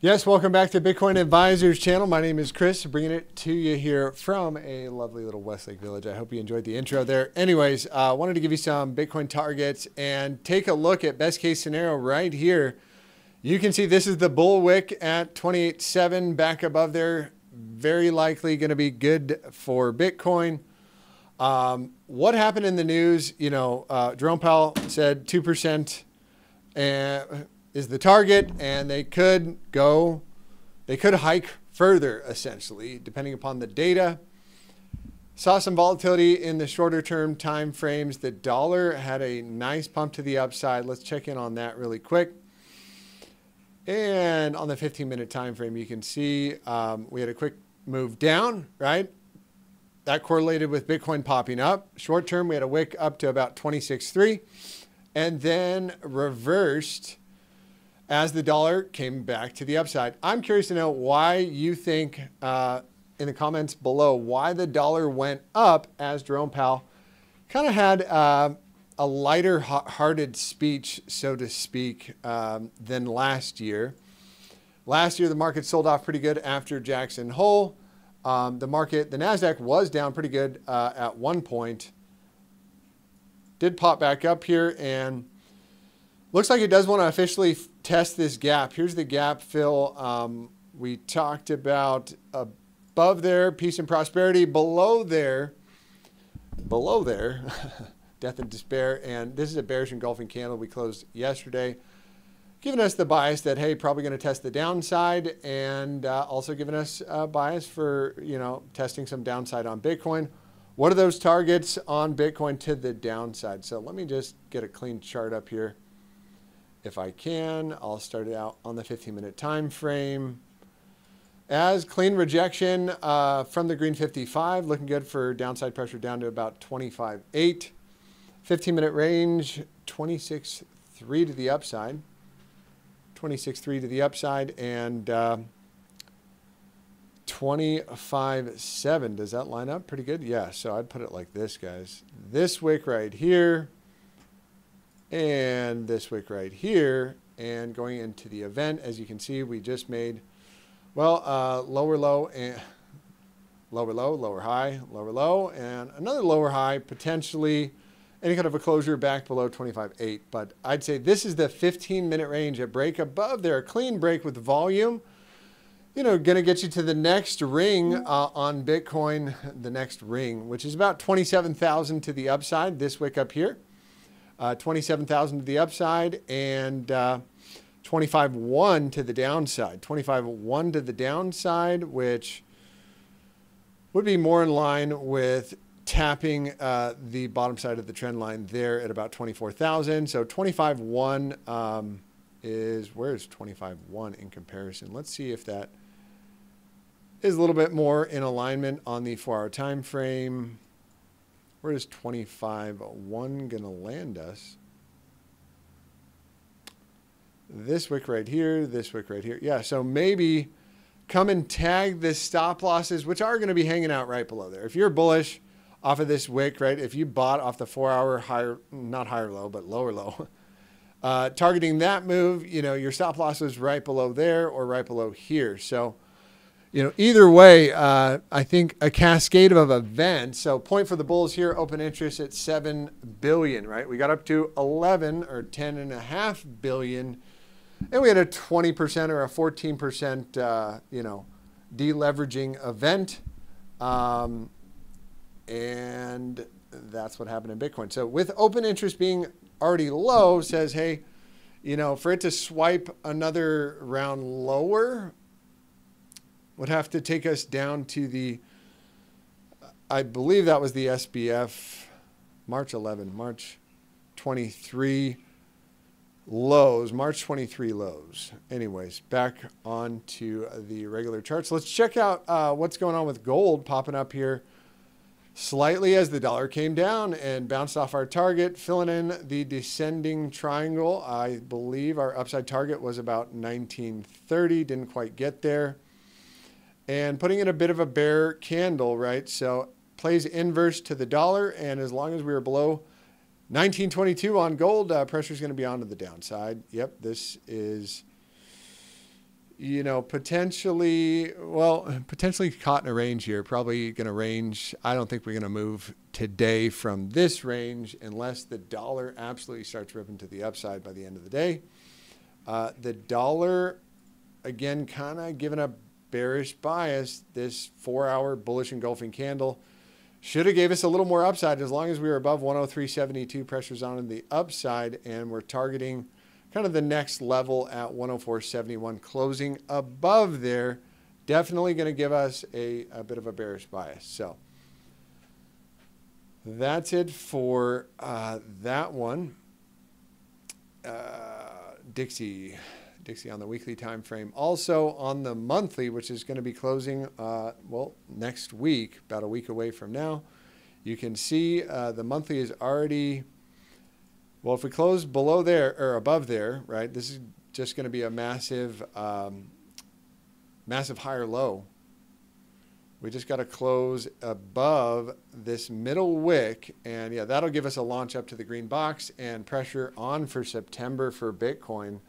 Yes, welcome back to Bitcoin Advizers channel. My name is Chris, bringing it to you here from a lovely little Westlake Village. I hope you enjoyed the intro there. Anyways, I uh, wanted to give you some Bitcoin targets and take a look at best case scenario right here. You can see this is the bull wick at 28.7 back above there. Very likely going to be good for Bitcoin. Um, what happened in the news? You know, uh, Jerome Powell said 2% and is the target, and they could go, they could hike further, essentially, depending upon the data. Saw some volatility in the shorter term time frames. The dollar had a nice pump to the upside. Let's check in on that really quick. And on the 15 minute time frame, you can see um, we had a quick move down, right? That correlated with Bitcoin popping up. Short term, we had a wick up to about 26.3 and then reversed as the dollar came back to the upside. I'm curious to know why you think uh, in the comments below why the dollar went up as Jerome Powell kind of had uh, a lighter hearted speech, so to speak, um, than last year. Last year, the market sold off pretty good after Jackson Hole. Um, the market, the NASDAQ was down pretty good uh, at one point. Did pop back up here and Looks like it does want to officially test this gap. Here's the gap fill. Um, we talked about above there, peace and prosperity. Below there, below there, death and despair. And this is a bearish engulfing candle we closed yesterday, giving us the bias that, hey, probably going to test the downside and uh, also giving us a bias for, you know, testing some downside on Bitcoin. What are those targets on Bitcoin to the downside? So let me just get a clean chart up here if I can. I'll start it out on the 15 minute time frame. As clean rejection uh, from the green 55, looking good for downside pressure down to about 25.8. 15 minute range, 26.3 to the upside. 26.3 to the upside and uh, 25.7. Does that line up pretty good? Yeah, so I'd put it like this, guys. This wick right here and this wick right here. And going into the event, as you can see, we just made, well, uh, lower low and lower low, lower high, lower low, and another lower high, potentially any kind of a closure back below 25.8. But I'd say this is the 15 minute range, a break above there, a clean break with volume. You know, going to get you to the next ring uh, on Bitcoin, the next ring, which is about 27,000 to the upside, this wick up here uh, 27,000 to the upside and uh, 25.1 to the downside. 25.1 to the downside, which would be more in line with tapping uh, the bottom side of the trend line there at about 24,000. So 25.1 um, is, where is 25.1 in comparison? Let's see if that is a little bit more in alignment on the four hour time frame. Where is 25 1 going to land us? This wick right here, this wick right here. Yeah, so maybe come and tag the stop losses, which are going to be hanging out right below there. If you're bullish off of this wick, right, if you bought off the four hour higher, not higher low, but lower low, uh, targeting that move, you know, your stop loss is right below there or right below here. So, you know, either way, uh, I think a cascade of events. So point for the bulls here, open interest at 7 billion, right? We got up to 11 or 10 and a half billion and we had a 20% or a 14%, uh, you know, deleveraging event. Um, and that's what happened in Bitcoin. So with open interest being already low says, hey, you know, for it to swipe another round lower, would have to take us down to the, I believe that was the SBF March 11, March 23 lows, March 23 lows. Anyways, back on to the regular charts. Let's check out uh, what's going on with gold popping up here slightly as the dollar came down and bounced off our target, filling in the descending triangle. I believe our upside target was about 1930, didn't quite get there and putting in a bit of a bear candle, right? So plays inverse to the dollar, and as long as we are below 1922 on gold, uh, pressure is going to be on to the downside. Yep, this is you know, potentially, well, potentially caught in a range here. Probably going to range. I don't think we're going to move today from this range unless the dollar absolutely starts ripping to the upside by the end of the day. Uh, the dollar, again, kind of giving a bearish bias. This four-hour bullish engulfing candle should have gave us a little more upside as long as we were above 103.72 pressures on the upside, and we're targeting kind of the next level at 104.71, closing above there. Definitely going to give us a, a bit of a bearish bias. So that's it for uh, that one. Uh, Dixie. Dixie on the weekly time frame. Also on the monthly, which is going to be closing, uh, well, next week, about a week away from now. You can see uh, the monthly is already, well, if we close below there or above there, right, this is just going to be a massive, um, massive higher low. We just got to close above this middle wick. And yeah, that'll give us a launch up to the green box and pressure on for September for Bitcoin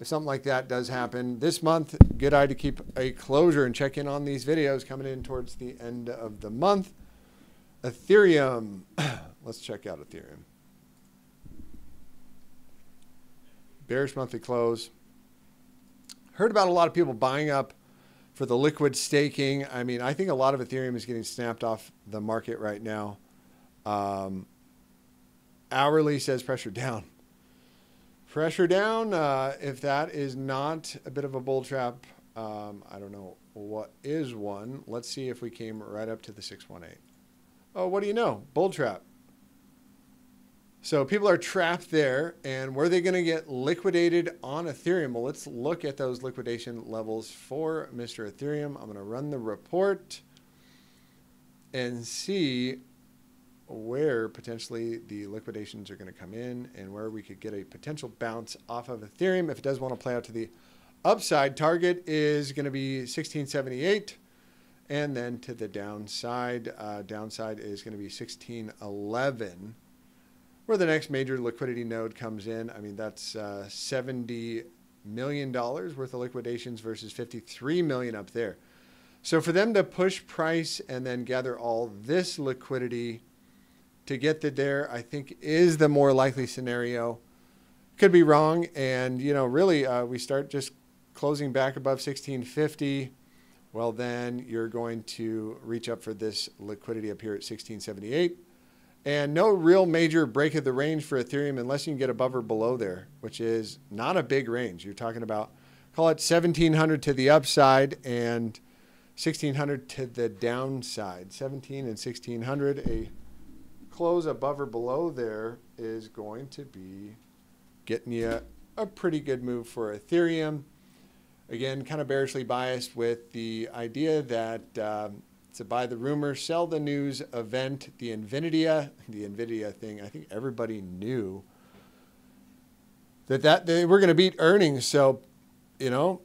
if something like that does happen this month, good eye to keep a closure and check in on these videos coming in towards the end of the month. Ethereum. Let's check out Ethereum. Bearish monthly close. Heard about a lot of people buying up for the liquid staking. I mean, I think a lot of Ethereum is getting snapped off the market right now. Um, hourly says pressure down. Pressure down. Uh, if that is not a bit of a bull trap, um, I don't know what is one. Let's see if we came right up to the 618. Oh, what do you know? Bull trap. So people are trapped there, and where are they going to get liquidated on Ethereum? Well, let's look at those liquidation levels for Mr. Ethereum. I'm going to run the report and see where potentially the liquidations are going to come in and where we could get a potential bounce off of Ethereum. If it does want to play out to the upside, target is going to be 1678. And then to the downside, uh, downside is going to be 1611, where the next major liquidity node comes in. I mean, that's uh, 70 million dollars worth of liquidations versus 53 million up there. So for them to push price and then gather all this liquidity to get to there, I think is the more likely scenario. Could be wrong, and you know, really, uh, we start just closing back above 1650. Well, then you're going to reach up for this liquidity up here at 1678. And no real major break of the range for Ethereum unless you can get above or below there, which is not a big range. You're talking about, call it 1700 to the upside and 1600 to the downside. 17 and 1600, a close above or below there is going to be getting you a pretty good move for Ethereum. Again, kind of bearishly biased with the idea that um, to buy the rumor, sell the news event, the NVIDIA, the NVIDIA thing. I think everybody knew that, that they were going to beat earnings. So, you know,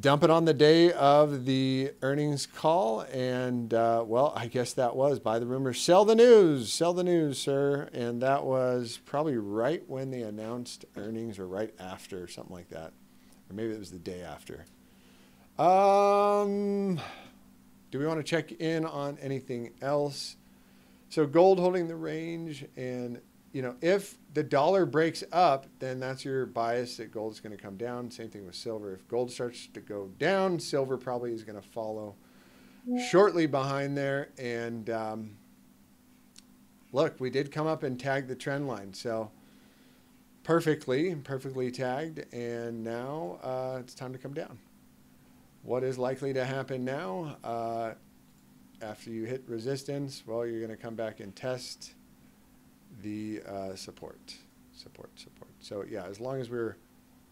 dump it on the day of the earnings call. And, uh, well, I guess that was buy the rumor, sell the news, sell the news, sir. And that was probably right when they announced earnings or right after, something like that. Or maybe it was the day after. Um, do we want to check in on anything else? So gold holding the range and you know, if the dollar breaks up, then that's your bias that gold is going to come down. Same thing with silver. If gold starts to go down, silver probably is going to follow shortly behind there. And um, look, we did come up and tag the trend line. So perfectly, perfectly tagged. And now uh, it's time to come down. What is likely to happen now? Uh, after you hit resistance, well, you're going to come back and test the uh, support, support, support. So yeah, as long as we're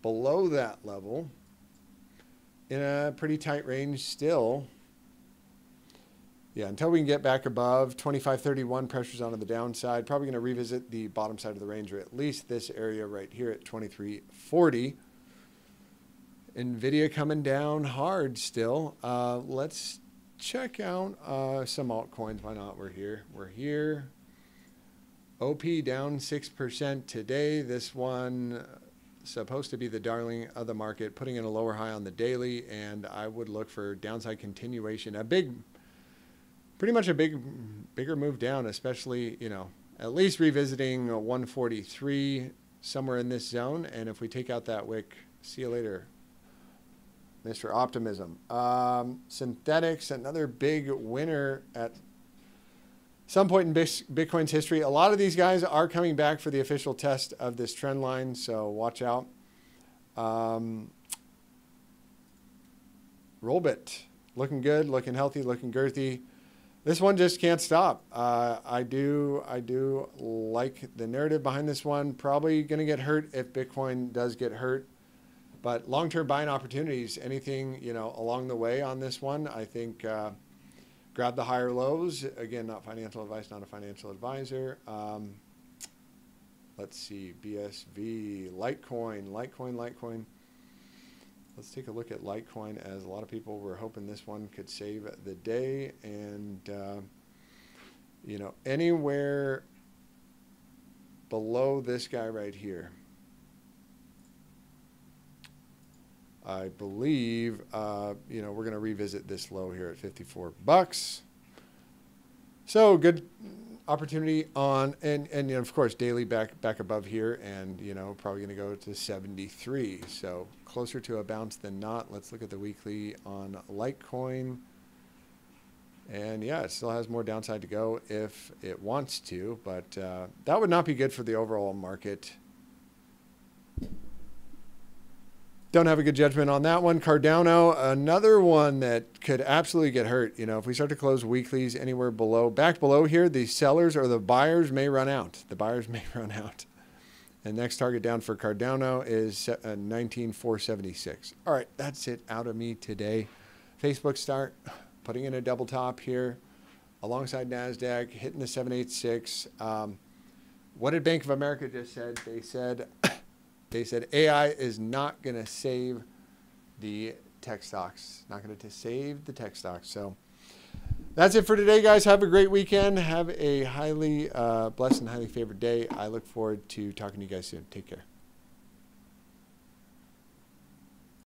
below that level, in a pretty tight range still, yeah, until we can get back above 2531 pressures onto the downside, probably going to revisit the bottom side of the range, or at least this area right here at 2340. NVIDIA coming down hard still. Uh, let's check out uh, some altcoins. Why not? We're here. We're here. OP down 6% today. This one supposed to be the darling of the market, putting in a lower high on the daily, and I would look for downside continuation. A big, pretty much a big, bigger move down, especially, you know, at least revisiting 143 somewhere in this zone. And if we take out that wick, see you later, Mr. Optimism. Um, Synthetix, another big winner at some point in Bitcoin's history. A lot of these guys are coming back for the official test of this trend line, so watch out. Um, Rollbit, looking good, looking healthy, looking girthy. This one just can't stop. Uh, I do, I do like the narrative behind this one. Probably going to get hurt if Bitcoin does get hurt, but long-term buying opportunities. Anything you know along the way on this one, I think. Uh, grab the higher lows. Again, not financial advice, not a financial advisor. Um, let's see, BSV, Litecoin, Litecoin, Litecoin. Let's take a look at Litecoin as a lot of people were hoping this one could save the day. And, uh, you know, anywhere below this guy right here. I believe, uh, you know, we're going to revisit this low here at 54 bucks. So good opportunity on, and, and you know, of course, daily back, back above here and, you know, probably going to go to 73. So closer to a bounce than not. Let's look at the weekly on Litecoin. And yeah, it still has more downside to go if it wants to, but uh, that would not be good for the overall market. Don't have a good judgment on that one. Cardano, another one that could absolutely get hurt. You know, if we start to close weeklies anywhere below, back below here, the sellers or the buyers may run out. The buyers may run out. And next target down for Cardano is uh, 19476. All right, that's it out of me today. Facebook start putting in a double top here alongside NASDAQ, hitting the 786. Um, what did Bank of America just said? They said they said AI is not going to save the tech stocks, not going to save the tech stocks. So that's it for today, guys. Have a great weekend. Have a highly uh, blessed and highly favored day. I look forward to talking to you guys soon. Take care.